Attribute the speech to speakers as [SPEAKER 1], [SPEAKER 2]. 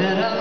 [SPEAKER 1] that I